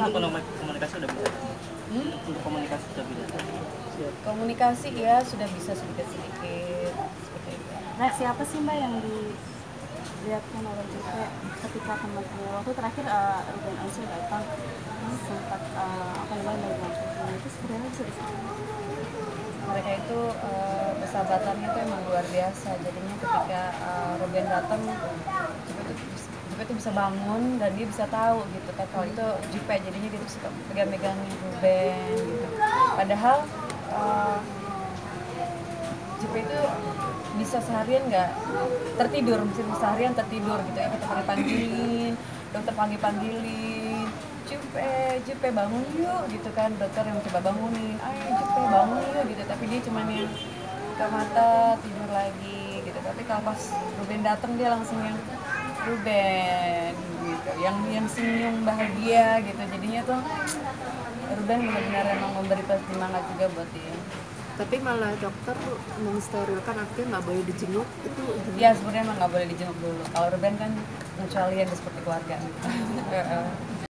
untuk komunik- komunikasi udah bisa? Hmm? untuk komunikasi udah bisa? Komunikasi ya sudah bisa sedikit sedikit seperti itu. Reaksi apa sih mbak yang dilihatkan oleh JP ketika teman-teman waktu terakhir uh, Ruben Onsu datang sempat uh, apa namanya bilang itu sebenarnya bisa mereka itu eh, persahabatannya itu emang luar biasa. Jadinya ketika eh, Ruben datang Jupe itu bisa bangun dan dia bisa tahu gitu kan kalau itu Jupe jadinya dia tuh suka pegang-megangin Ruben gitu. Padahal eh, Jupe itu bisa seharian nggak? Tertidur bisa seharian tertidur gitu ya kita panggil panggilin dokter panggil panggilin Jupe Jupe bangun yuk gitu kan dokter yang coba bangunin ayo Jupe bangun yuk gitu. Tapi dia cuman yang buka mata tidur lagi gitu. Tapi kalau pas Ruben datang dia langsung yang Ruben gitu. Yang yang senyum bahagia gitu. Jadinya tuh Ruben benar-benar emang memberi semangat juga buat dia. Tapi malah dokter mensterilkan artinya nggak boleh dijenguk itu ya sebenarnya emang nggak boleh dijenguk dulu. Kalau Ruben kan kecualian seperti keluarga. Gitu.